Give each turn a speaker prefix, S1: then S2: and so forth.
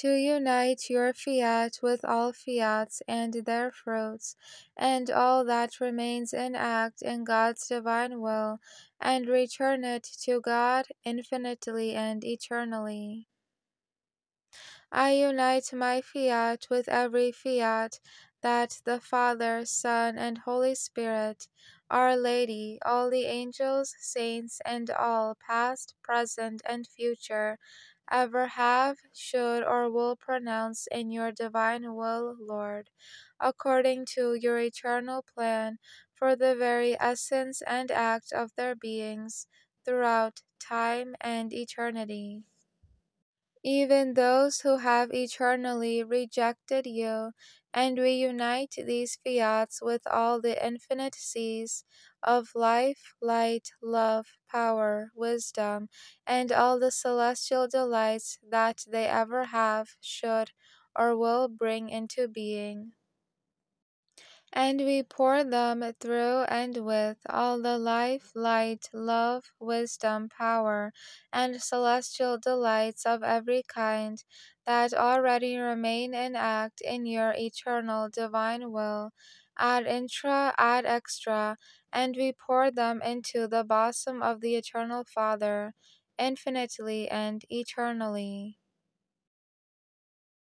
S1: to unite your fiat with all fiats and their fruits, and all that remains in act in God's divine will, and return it to God infinitely and eternally. I unite my fiat with every fiat that the Father, Son, and Holy Spirit, Our Lady, all the angels, saints, and all, past, present, and future, ever have, should, or will pronounce in your divine will, Lord, according to your eternal plan for the very essence and act of their beings throughout time and eternity. Even those who have eternally rejected you, and we unite these fiats with all the infinite seas of life, light, love, power, wisdom, and all the celestial delights that they ever have, should, or will bring into being and we pour them through and with all the life, light, love, wisdom, power, and celestial delights of every kind that already remain in act in your eternal divine will, ad intra, ad extra, and we pour them into the bosom of the eternal Father, infinitely and eternally.